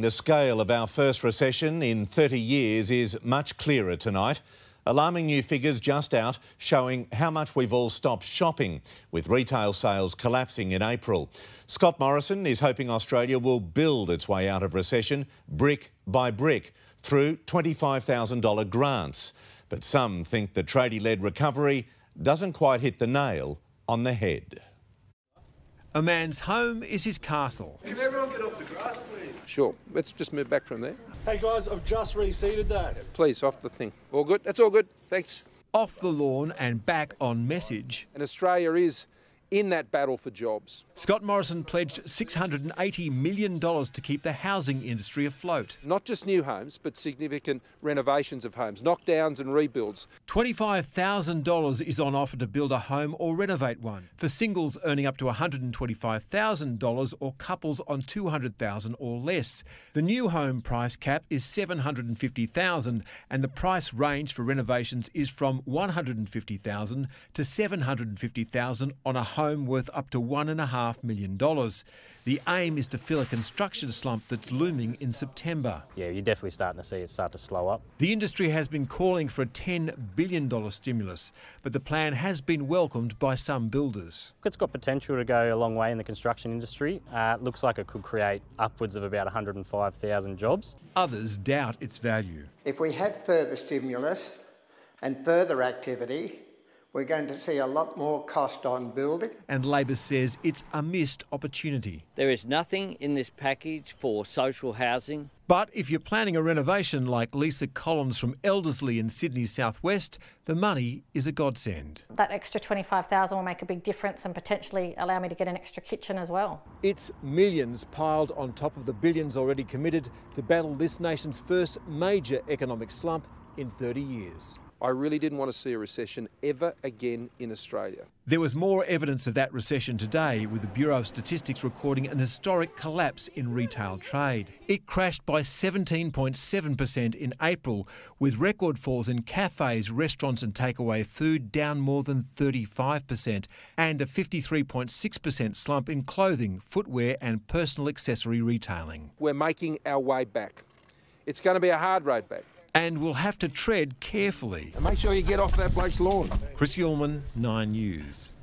The scale of our first recession in 30 years is much clearer tonight. Alarming new figures just out showing how much we've all stopped shopping, with retail sales collapsing in April. Scott Morrison is hoping Australia will build its way out of recession brick by brick through $25,000 grants. But some think the tradie led recovery doesn't quite hit the nail on the head. A man's home is his castle. Can everyone get off the grass, please? Sure. Let's just move back from there. Hey guys, I've just reseated that. Please, off the thing. All good? That's all good. Thanks. Off the lawn and back on message. And Australia is in that battle for jobs. Scott Morrison pledged $680 million to keep the housing industry afloat. Not just new homes, but significant renovations of homes, knockdowns and rebuilds. $25,000 is on offer to build a home or renovate one for singles earning up to $125,000 or couples on $200,000 or less. The new home price cap is $750,000 and the price range for renovations is from $150,000 to $750,000 on a home worth up to $1.5 million. The aim is to fill a construction slump that's looming in September. Yeah, you're definitely starting to see it start to slow up. The industry has been calling for a $10 billion stimulus, but the plan has been welcomed by some builders. It's got potential to go a long way in the construction industry. Uh, it looks like it could create upwards of about 105,000 jobs. Others doubt its value. If we had further stimulus and further activity, we're going to see a lot more cost on building. And Labor says it's a missed opportunity. There is nothing in this package for social housing. But if you're planning a renovation like Lisa Collins from Elderslie in Sydney's southwest, the money is a godsend. That extra 25,000 will make a big difference and potentially allow me to get an extra kitchen as well. It's millions piled on top of the billions already committed to battle this nation's first major economic slump in 30 years. I really didn't want to see a recession ever again in Australia. There was more evidence of that recession today, with the Bureau of Statistics recording an historic collapse in retail trade. It crashed by 17.7% in April, with record falls in cafes, restaurants, and takeaway food down more than 35%, and a 53.6% slump in clothing, footwear, and personal accessory retailing. We're making our way back. It's going to be a hard road back and will have to tread carefully. And make sure you get off that bloke's lawn. Chris Uhlmann, 9 News.